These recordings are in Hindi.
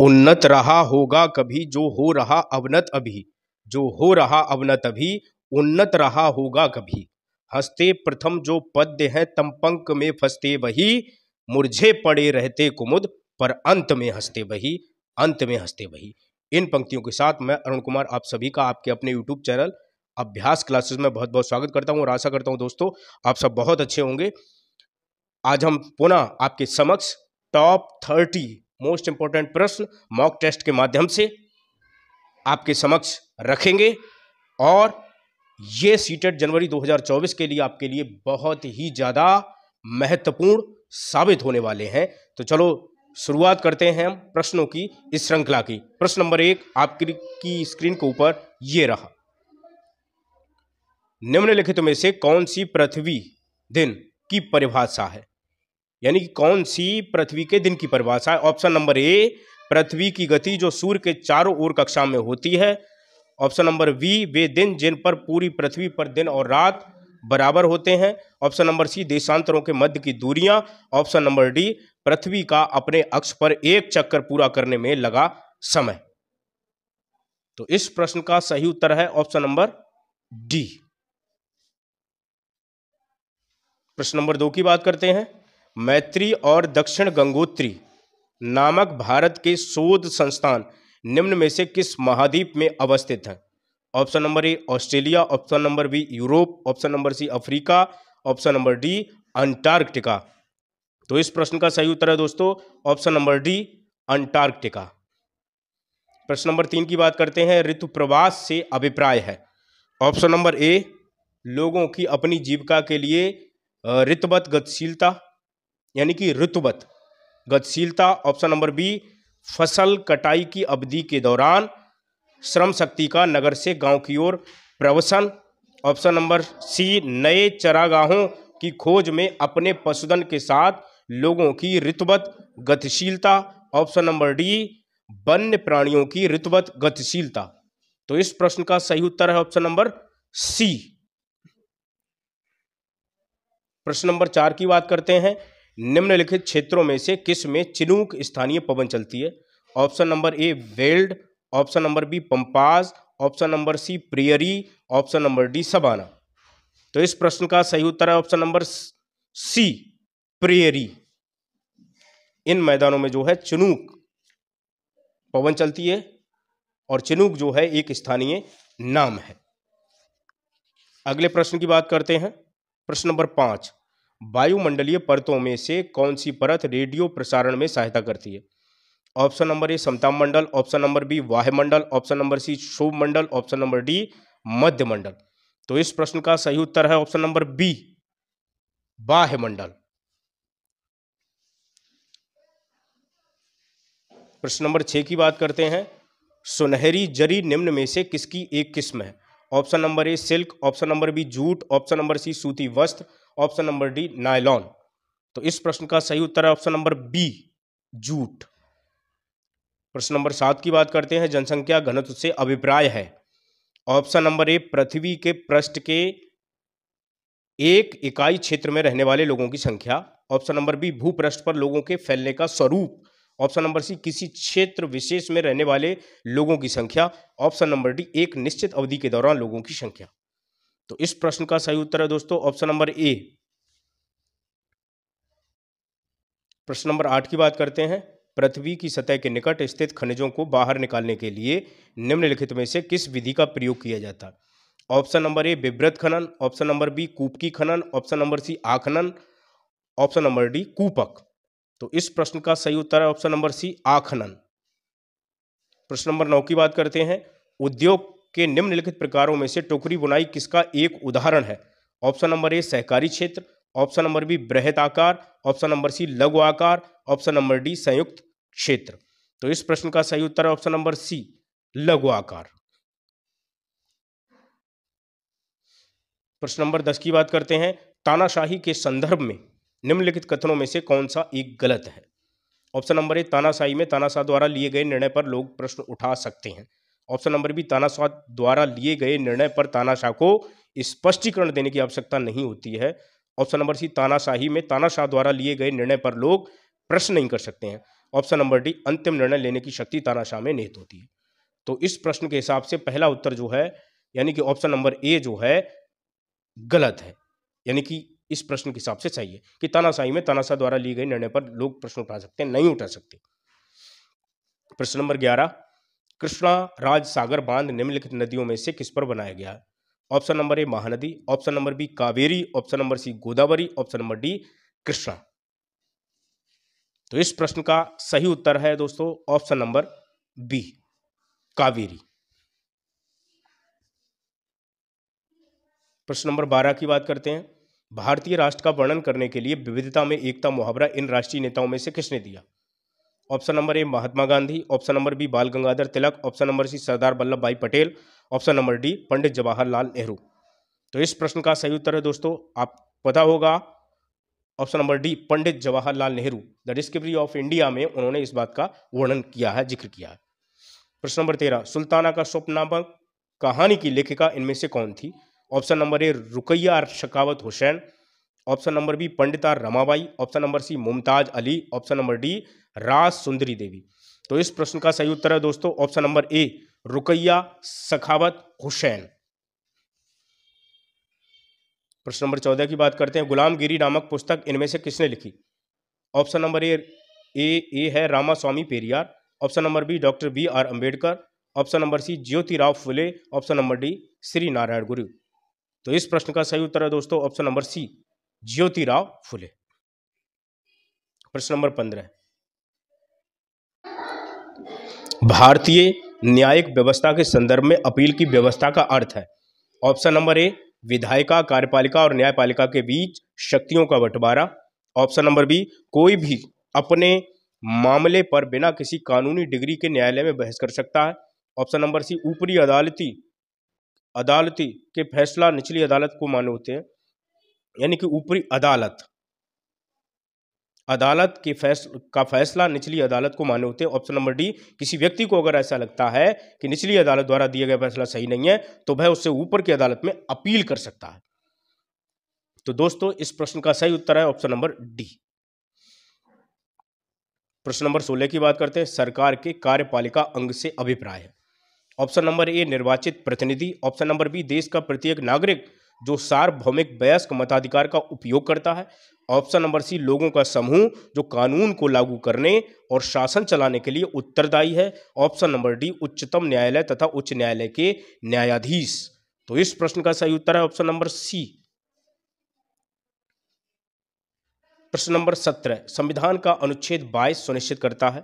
उन्नत रहा होगा कभी, जो हो रहा अवनत अभी, जो हो रहा अवनत अभी, उन्नत रहा होगा कभी। हँसते प्रथम जो पद्य है, तम पंक में फंसते वही, मुरझे पड़े रहते कुमुद, पर अंत में हँसते वही, अंत में हँसते वही। इन पंक्तियों के साथ मैं अरुण कुमार, आप सभी का, आपके अपने यूट्यूब चैनल, अभ्यास क्लासेस में बहुत बहुत स्वागत करता हूँ और आशा करता हूँ दोस्तों, आप सब बहुत अच्छे होंगे। आज हम पुनः आपके समक्ष टॉप थर्टी मोस्ट इंपॉर्टेंट प्रश्न मॉक टेस्ट के माध्यम से आपके समक्ष रखेंगे। और ये सीटेट जनवरी 2024 के लिए आपके लिए बहुत ही ज़्यादा महत्वपूर्ण साबित होने वाले हैं। तो चलो, शुरुआत करते हैं हम प्रश्नों की इस श्रृंखला की। प्रश्न नंबर एक आपकी की स्क्रीन के ऊपर ये रहा। निम्नलिखित में से कौन सी पृथ्वी दिन की परिभाषा है? यानी कि कौन सी पृथ्वी के दिन की परिभाषा है? ऑप्शन नंबर ए, पृथ्वी की गति जो सूर्य के चारों ओर कक्षा में होती है। ऑप्शन नंबर बी, वे दिन जिन पर पूरी पृथ्वी पर दिन और रात बराबर होते हैं। ऑप्शन नंबर सी, देशांतरों के मध्य की दूरियाँ। ऑप्शन नंबर डी, पृथ्वी का अपने अक्ष पर एक चक्कर पूरा करने में लगा समय। तो इस प्रश्न का सही उत्तर है ऑप्शन नंबर डी। प्रश्न नंबर दो की बात करते हैं। मैत्री और दक्षिण गंगोत्री नामक भारत के शोध संस्थान निम्न में से किस महाद्वीप में अवस्थित हैं? Option number A, Australia, option number B, Europe, option number C, Africa, option number D, Antarctica. तो इस प्रश्न का सही उत्तर है दोस्तों, ऑप्शन नंबर डी, अंटार्कटिका। प्रश्न नंबर तीन की बात करते हैं ऋतु प्रवास से अभिप्राय है। ऑप्शन नंबर ए, लोगों की अपनी जीविका के लिए ऋतुवत गतिशीलता यानी कि ऋतुवत गतिशीलता, ऑप्शन नंबर बी, फ़सल कटाई की अवधि के दौरान श्रम शक्ति का नगर से गाँव की ओर प्रवसन। ऑप्शन नंबर सी, नए चरागाहों की खोज में अपने पशुधन के साथ लोगों की ऋतुवत गतिशीलता। ऑप्शन नंबर डी, वन्य प्राणियों की ऋतुवत गतिशीलता। तो इस प्रश्न का सही उत्तर है ऑप्शन नंबर सी। प्रश्न नंबर चार की बात करते हैं। निम्नलिखित क्षेत्रों में से किसमें चिनूक स्थानीय पवन चलती है? Option number A, veld, option number B pampas option number C, prairie, option number D, savanna. तो इस प्रश्न का सही उत्तर है ऑप्शन नंबर सी, प्रियरी। इन मैदानों में जो है चिनूक पवन चलती है और चिनूक जो है एक स्थानीय नाम है। अगले प्रश्न की बात करते हैं। प्रश्न नंबर पाँच वायुमंडलीय परतों में से कौन सी परत रेडियो प्रसारण में सहायता करती है? ऑप्शन नंबर ए समता मंडल, ऑप्शन नंबर बी वायुमंडल ऑप्शन नंबर सी शुभ मंडल, ऑप्शन नंबर डी मध्य मंडल। तो इस प्रश्न का सही उत्तर है ऑप्शन नंबर बी बाह्यमंडल प्रश्न नंबर छह की बात करते हैं। सुनहरी जरी निम्न में से किसकी एक किस्म है? Option number A silk, option number B jute, option number C सूती वस्त्र, ऑप्शन नंबर डी नायलॉन। तो इस प्रश्न का सही उत्तर है ऑप्शन नंबर बी, जूट। प्रश्न नंबर सात की बात करते हैं, जनसंख्या घनत्व से अभिप्राय है। ऑप्शन नंबर ए, पृथ्वी के पृष्ठ के एक इकाई क्षेत्र में रहने वाले लोगों की संख्या। ऑप्शन नंबर बी, भूपृष्ठ पर लोगों के फैलने का स्वरूप। ऑप्शन नंबर सी, किसी क्षेत्र विशेष में रहने वाले लोगों की संख्या। ऑप्शन नंबर डी, एक निश्चित अवधि के दौरान लोगों की संख्या। तो इस प्रश्न का सही उत्तर है दोस्तों, ऑप्शन नंबर ए। प्रश्न नंबर आठ की बात करते हैं। पृथ्वी की सतह के निकट स्थित खनिजों को बाहर निकालने के लिए निम्नलिखित में से किस विधि का प्रयोग किया जाता है? ऑप्शन नंबर ए विव्रत खनन। ऑप्शन नंबर बी कूपकी खनन। ऑप्शन नंबर सी, आखनन। ऑप्शन नंबर डी, कूपक। तो इस प्रश्न का सही उत्तर है ऑप्शन नंबर सी, आखनन। प्रश्न नंबर नौ की बात करते हैं। उद्योग के निम्नलिखित प्रकारों में से टोकरी बुनाई किसका एक उदाहरण है? ऑप्शन नंबर ए, सहकारी क्षेत्र। ऑप्शन नंबर बी बृहत आकार। ऑप्शन नंबर सी, लघु आकार। ऑप्शन नंबर डी, संयुक्त क्षेत्र। तो इस प्रश्न का सही उत्तर है ऑप्शन नंबर सी, लघु आकार। प्रश्न नंबर दस की बात करते हैं। तानाशाही के संदर्भ में निम्नलिखित कथनों में से कौन सा एक गलत है? ऑप्शन नंबर ए, तानाशाही में तानाशाह द्वारा लिए गए निर्णय पर लोग प्रश्न उठा सकते हैं। ऑप्शन नंबर बी, तानाशाह द्वारा लिए गए निर्णय पर तानाशाह को स्पष्टीकरण देने की आवश्यकता नहीं होती है। ऑप्शन नंबर सी, तानाशाही में तानाशाह द्वारा लिए गए निर्णय पर लोग प्रश्न नहीं कर सकते हैं। ऑप्शन नंबर डी, अंतिम निर्णय लेने की शक्ति तानाशाह में निहित होती है। तो इस प्रश्न के हिसाब से पहला उत्तर जो है, यानी कि ऑप्शन नंबर ए जो है, गलत है। यानी कि इस प्रश्न के हिसाब से है कि तानाशाही में तानाशाह द्वारा ली गई निर्णय पर लोग प्रश्न उठा सकते हैं, नहीं उठा सकते। प्रश्न नंबर ग्यारह, कृष्णा राज सागर बाँध निम्नलिखित नदियों में से किस पर बनाया गया? Option number A, Mahanadi, option number B, Kaveri, option number C, Godavari, option number D, Krishna. तो इस प्रश्न का सही उत्तर है दोस्तों, ऑप्शन नंबर बी, कावेरी। प्रश्न नंबर बारह की बात करते हैं। भारतीय राष्ट्र का वर्णन करने के लिए विविधता में एकता मुहावरा इन राष्ट्रीय नेताओं में से किसने दिया? Option number A, Mahatma Gandhi, option number B, Bal Gangadhar Tilak, option number C, Sardar Vallabh Bhai Patel, option number D, Pandit Jawaharlal Nehru. तो इस प्रश्न का सही उत्तर है दोस्तों, आप पता होगा, option number D, Pandit Jawaharlal Nehru. The discovery of India में उन्होंने इस बात का वर्णन किया है, ज़िक्र किया है। प्रश्न नंबर तेरह, सुल्ताना का स्वप्न नामक कहानी की लेखिका इनमें से कौन थी? Option number A Rukaiya Sakhawat Hussain, option number B Pandita Ramabai, option number C Mumtaz Ali, option number D Raj Sundari Devi. तो इस प्रश्न का सही उत्तर है दोस्तों, option number A Rukaiya Sakhawat Hussain. प्रश्न नंबर चौदह की बात करते हैं, गुलामगिरी नामक पुस्तक इनमें से किसने लिखी? Option number A A A है Rama Swami Periyar, option number B doctor B R Ambedkar, option number C Jyotirao Phule, option number D Shri Narayana Guru. तो इस प्रश्न का सही उत्तर है दोस्तों option number C Jyoti Rao Phule. प्रश्न नंबर पंद्रह भारतीय न्यायिक व्यवस्था के संदर्भ में अपील की व्यवस्था का अर्थ है। ऑप्शन नंबर ए विधायिका, कार्यपालिका और न्यायपालिका के बीच शक्तियों का बंटवारा। ऑप्शन नंबर बी कोई भी अपने मामले पर बिना किसी कानूनी डिग्री के न्यायालय में बहस कर सकता है। ऑप्शन नंबर सी ऊपरी अदालती अदालती के फैसला निचली अदालत को माने होते हैं, यानी कि ऊपरी अदालत। अदालत के फैसला का फैसला निचली अदालत को माने होते हैं। ऑप्शन नंबर डी, किसी व्यक्ति को अगर ऐसा लगता है कि निचली अदालत द्वारा दिया गया फैसला सही नहीं है तो वह उससे ऊपर की अदालत में अपील कर सकता है। तो दोस्तों, इस प्रश्न का सही उत्तर है ऑप्शन नंबर डी। प्रश्न नंबर सोलह की बात करते हैं। सरकार के कार्यपालिका अंग से अभिप्राय। है ऑप्शन नंबर ए, निर्वाचित प्रतिनिधि। ऑप्शन नंबर बी, देश का प्रत्येक नागरिक जो सार्वभौमिक वयस्क मताधिकार का उपयोग करता है। ऑप्शन नंबर सी, लोगों का समूह जो कानून को लागू करने और शासन चलाने के लिए उत्तरदायी है। ऑप्शन नंबर डी, उच्चतम न्यायालय तथा उच्च न्यायालय के न्यायाधीश। तो इस प्रश्न का सही उत्तर है ऑप्शन नंबर सी। प्रश्न नंबर सत्रह, संविधान का अनुच्छेद बाईस सुनिश्चित करता है।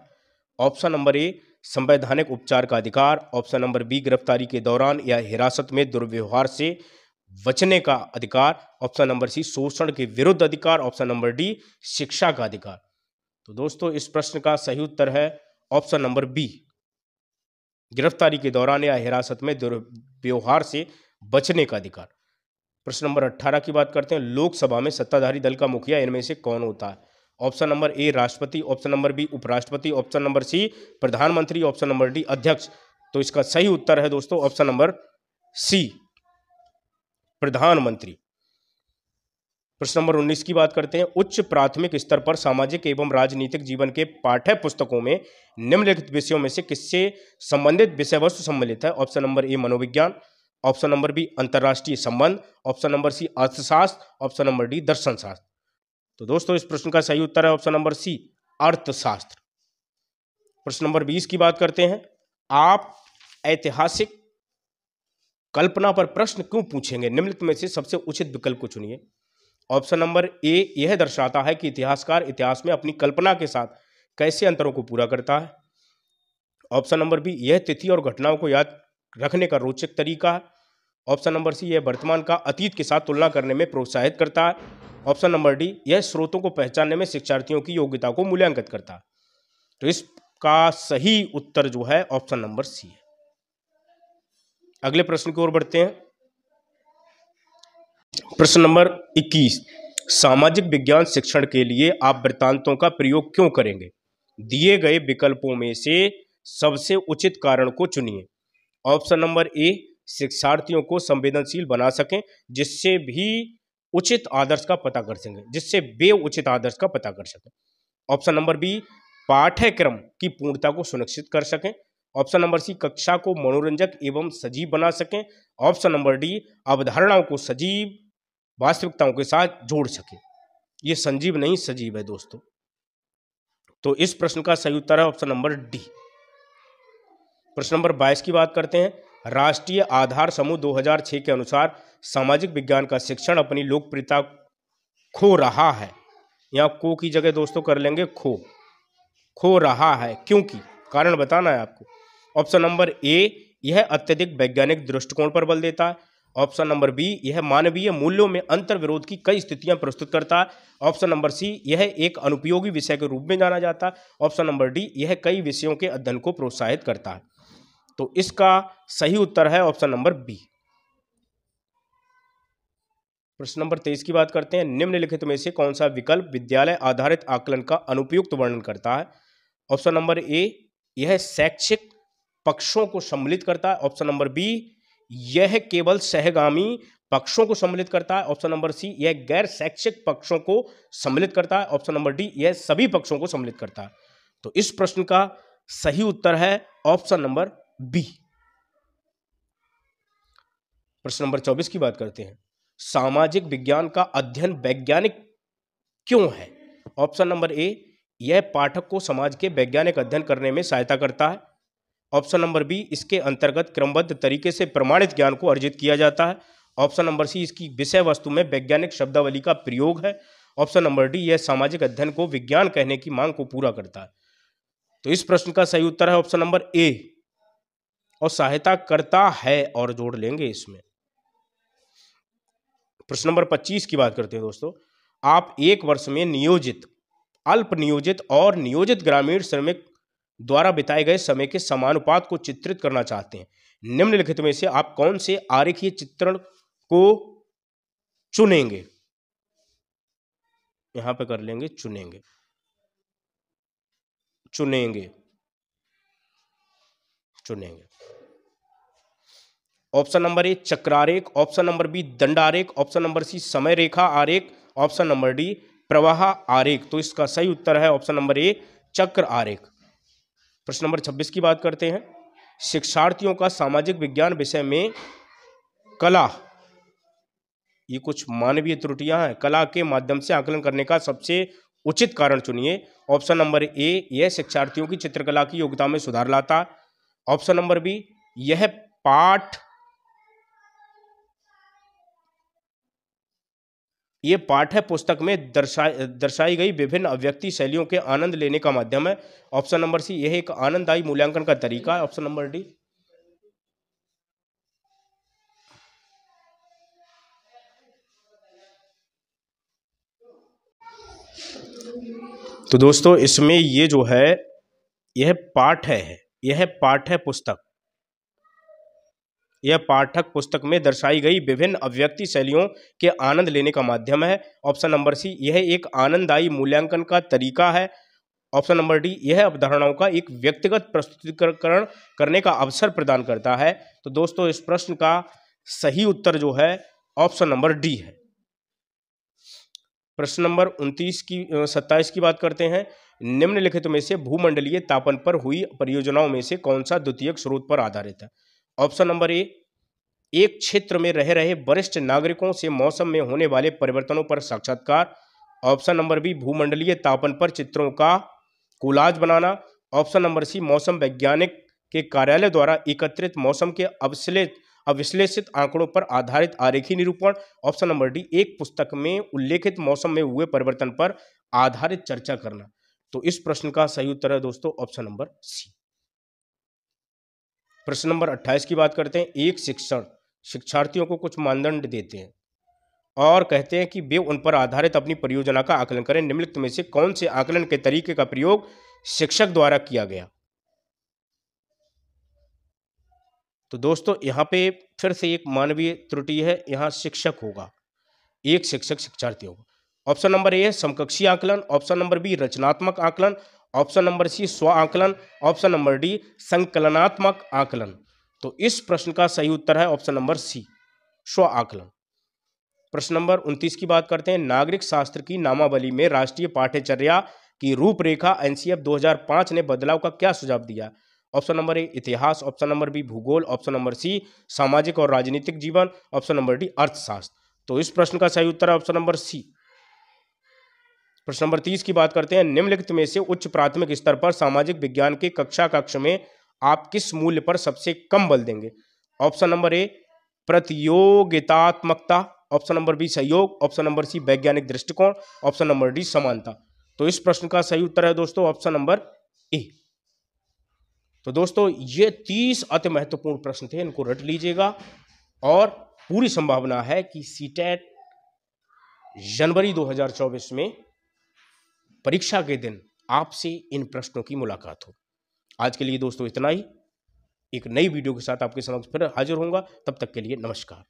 ऑप्शन नंबर ए संवैधानिक उपचार का अधिकार, ऑप्शन नंबर बी, गिरफ्तारी के दौरान या हिरासत में दुर्व्यवहार से बचने का अधिकार, ऑप्शन नंबर सी, शोषण के विरुद्ध अधिकार, ऑप्शन नंबर डी, शिक्षा का अधिकार। तो दोस्तों, इस प्रश्न का सही उत्तर है ऑप्शन नंबर बी। गिरफ्तारी के दौरान या हिरासत में दुर्व्यवहार से बचने का अधिकार। प्रश्न नंबर अट्ठारह की बात करते हैं। लोकसभा में सत्ताधारी दल का मुखिया, इनमें से कौन होता है? ऑप्शन नंबर ए राष्ट्रपति, ऑप्शन नंबर बी उपराष्ट्रपति, ऑप्शन नंबर सी प्रधानमंत्री, ऑप्शन नंबर डी अध्यक्ष। तो इसका सही उत्तर है दोस्तों ऑप्शन नंबर सी प्रधानमंत्री। प्रश्न नंबर उन्नीस की बात करते हैं। उच्च प्राथमिक स्तर पर सामाजिक एवं राजनीतिक जीवन के पाठ्य पुस्तकों में निम्नलिखित विषयों में से किससे संबंधित विषय वस्तु सम्मिलित है? ऑप्शन नंबर ए मनोविज्ञान, ऑप्शन नंबर बी अंतर्राष्ट्रीय संबंध, ऑप्शन नंबर सी अर्थशास्त्र, ऑप्शन नंबर डी दर्शन शास्त्र। तो दोस्तों, इस प्रश्न का सही उत्तर है ऑप्शन नंबर सी अर्थशास्त्र। प्रश्न नंबर बीस की बात करते हैं। आप ऐतिहासिक कल्पना पर प्रश्न क्यों पूछेंगे? निम्नलिखित में से सबसे उचित विकल्प को चुनिए। ऑप्शन नंबर ए यह दर्शाता है कि इतिहासकार इतिहास में अपनी कल्पना के साथ कैसे अंतरों को पूरा करता है। ऑप्शन नंबर बी यह तिथि और घटनाओं को याद रखने का रोचक तरीका है। ऑप्शन नंबर सी, यह वर्तमान का अतीत के साथ तुलना करने में प्रोत्साहित करता है। ऑप्शन नंबर डी, यह स्रोतों को पहचानने में शिक्षार्थियों की योग्यता को मूल्यांकित करता है। तो इसका सही उत्तर जो है, ऑप्शन नंबर सी है। अगले प्रश्न की ओर बढ़ते हैं। प्रश्न नंबर 21 सामाजिक विज्ञान शिक्षण के लिए आप वृत्तांतों का प्रयोग क्यों करेंगे? दिए गए विकल्पों में से सबसे उचित कारण को चुनिए। ऑप्शन नंबर ए शिक्षार्थियों को संवेदनशील बना सकें, जिससे भी उचित आदर्श का पता कर सकें, जिससे वे उचित आदर्श का पता कर सकें। ऑप्शन नंबर बी, पाठ्यक्रम की पूर्णता को सुनिश्चित कर सकें। ऑप्शन नंबर सी, कक्षा को मनोरंजक एवं सजीव बना सकें। ऑप्शन नंबर डी, अवधारणाओं को सजीव, वास्तविकताओं के साथ जोड़ सकें। ये संजीव नहीं, सजीव है दोस्तों। तो इस प्रश्न का सही उत्तर है ऑप्शन नंबर डी। प्रश्न नंबर 22 की बात करते हैं। राष्ट्रीय आधार समूह 2006 के अनुसार सामाजिक विज्ञान का शिक्षण अपनी लोकप्रियता खो रहा है। यहाँ को की जगह दोस्तों कर लेंगे खो। खो रहा है। क्योंकि कारण बताना है आपको। ऑप्शन नंबर ए, यह अत्यधिक वैज्ञानिक दृष्टिकोण पर बल देता है। ऑप्शन नंबर बी, यह मानवीय मूल्यों में अंतर विरोध की कई स्थितियाँ प्रस्तुत करता है। ऑप्शन नंबर सी, यह एक अनुपयोगी विषय के रूप में जाना जाता है। ऑप्शन नंबर डी, यह कई विषयों के अध्ययन को प्रोत्साहित करता है। तो इसका सही उत्तर है ऑप्शन नंबर बी। प्रश्न नंबर तेईस की बात करते हैं। निम्नलिखित में से कौन सा विकल्प विद्यालय आधारित आकलन का अनुपयुक्त वर्णन करता है? ऑप्शन नंबर ए, यह शैक्षिक पक्षों को सम्मिलित करता है। ऑप्शन नंबर बी, यह केवल सहगामी पक्षों को सम्मिलित करता है। ऑप्शन नंबर सी, यह गैर शैक्षिक पक्षों को सम्मिलित करता है। ऑप्शन नंबर डी, यह सभी पक्षों को सम्मिलित करता है। तो इस प्रश्न का सही उत्तर है ऑप्शन नंबर बी। प्रश्न नंबर चौबीस की बात करते हैं। सामाजिक विज्ञान का अध्ययन वैज्ञानिक क्यों है? ऑप्शन नंबर ए, यह पाठक को समाज के वैज्ञानिक अध्ययन करने में सहायता करता है। ऑप्शन नंबर बी, इसके अंतर्गत क्रमबद्ध तरीके से प्रमाणित ज्ञान को अर्जित किया जाता है। ऑप्शन नंबर सी, इसकी विषय वस्तु में वैज्ञानिक शब्दावली का प्रयोग है। ऑप्शन नंबर डी, यह सामाजिक अध्ययन को विज्ञान कहने की मांग को पूरा करता है। तो इस प्रश्न का सही उत्तर है ऑप्शन नंबर ए। और सहायता करता है और जोड़ लेंगे इसमें। प्रश्न नंबर 25 की बात करते हैं दोस्तों। आप एक वर्ष में नियोजित, अल्प नियोजित और नियोजित ग्रामीण श्रमिक द्वारा बिताए गए समय के समानुपात को चित्रित करना चाहते हैं। निम्नलिखित में से आप कौन से आरेखीय चित्रण को चुनेंगे? यहाँ पे कर लेंगे चुनेंगे। चुनेंगे। चुनेंगे। ऑप्शन नंबर ए, चक्रारेख, ऑप्शन नंबर बी, दंडारेख, ऑप्शन नंबर सी, समय रेखा आरेख, ऑप्शन नंबर डी, प्रवाह आरेख। तो इसका सही उत्तर है ऑप्शन नंबर ए, चक्र आरेख। प्रश्न नंबर 26 की बात करते हैं। शिक्षार्थियों का सामाजिक विज्ञान विषय में कला। ये कुछ मानवीय त्रुटियाँ हैं। कला के माध्यम से आकलन करने का सबसे उचित कारण चुनिए। ऑप्शन नंबर ए, यह शिक्षार्थियों की चित्रकला की योग्यता में सुधार लाता। ऑप्शन नंबर बी, यह पाठ ये पाठ्य पुस्तक में दर्शाई दर्शाई गई विभिन्न अव्यक्ति शैलियों के आनंद लेने का माध्यम है। ऑप्शन नंबर सी, यह एक आनंददायी मूल्यांकन का तरीका है। ऑप्शन नंबर डी तो दोस्तों, इसमें ये जो है, यह पाठ है, यह पाठ्य पुस्तक यह पाठक पुस्तक में दर्शाई गई विभिन्न अव्यक्ति शैलियों के आनंद लेने का माध्यम है। ऑप्शन नंबर सी, यह एक आनंददायी मूल्यांकन का तरीका है। ऑप्शन नंबर डी, यह अवधारणाओं का एक व्यक्तिगत प्रस्तुतिकरण करने का अवसर प्रदान करता है। तो दोस्तों, इस प्रश्न का सही उत्तर जो है, ऑप्शन नंबर डी है। प्रश्न नंबर उनतीस की सत्ताईस की बात करते हैं। निम्नलिखित में से भूमंडलीय तापन पर हुई परियोजनाओं में से कौन सा द्वितीय स्रोत पर आधारित है? ऑप्शन नंबर ए, एक क्षेत्र में रह रहे वरिष्ठ नागरिकों से मौसम में होने वाले परिवर्तनों पर साक्षात्कार। ऑप्शन नंबर बी, भूमंडलीय तापन पर चित्रों का कोलाज बनाना। ऑप्शन नंबर सी, मौसम वैज्ञानिक के कार्यालय द्वारा एकत्रित मौसम के अविश्लेष, अविश्लेषित आंकड़ों पर आधारित आरेखी निरूपण। ऑप्शन नंबर डी, एक पुस्तक में उल्लेखित मौसम में हुए परिवर्तन पर आधारित चर्चा करना। तो इस प्रश्न का सही उत्तर है दोस्तों, ऑप्शन नंबर सी। प्रश्न नंबर 28 की बात करते हैं। एक शिक्षण, शिक्षार्थियों को कुछ मानदंड देते हैं और कहते हैं कि वे उन पर आधारित अपनी परियोजना का आकलन करें। निम्नलिखित में से कौन से आकलन के तरीके का प्रयोग शिक्षक द्वारा किया गया? तो दोस्तों, यहाँ पे फिर से एक मानवीय त्रुटि है। यहाँ शिक्षक होगा, एक शिक्षक शिक्षार्थी होगा। ऑप्शन नंबर ए है समकक्षी आकलन। ऑप्शन नंबर बी, रचनात्मक आकलन। ऑप्शन नंबर सी, स्व आकलन। ऑप्शन नंबर डी, संकलनात्मक आकलन। तो इस प्रश्न का सही उत्तर है ऑप्शन नंबर सी, स्व आकलन। प्रश्न नंबर उनतीस की बात करते हैं। नागरिक शास्त्र की नामावली में राष्ट्रीय पाठ्यचर्या की रूपरेखा एनसीएफ 2005 ने बदलाव का क्या सुझाव दिया? ऑप्शन नंबर ए, इतिहास। ऑप्शन नंबर बी, भूगोल। ऑप्शन नंबर सी, सामाजिक और राजनीतिक जीवन। ऑप्शन नंबर डी, अर्थशास्त्र। तो इस प्रश्न का सही उत्तर है ऑप्शन नंबर सी। प्रश्न नंबर तीस की बात करते हैं। निम्नलिखित में से उच्च प्राथमिक स्तर पर सामाजिक विज्ञान के कक्षा कक्ष में आप किस मूल्य पर सबसे कम बल देंगे? ऑप्शन नंबर ए, प्रतियोगितात्मकता। ऑप्शन नंबर बी, सहयोग। ऑप्शन नंबर सी, वैज्ञानिक दृष्टिकोण। ऑप्शन नंबर डी, समानता। तो इस प्रश्न का सही उत्तर है दोस्तों, ऑप्शन नंबर ए। तो दोस्तों, ये तीस अति महत्वपूर्ण प्रश्न थे, इनको रट लीजिएगा। और पूरी संभावना है कि सीटेट जनवरी 2024 में परीक्षा के दिन आपसे इन प्रश्नों की मुलाकात हो। आज के लिए दोस्तों इतना ही। एक नई वीडियो के साथ आपके समक्ष फिर हाजिर होऊँगा। तब तक के लिए नमस्कार।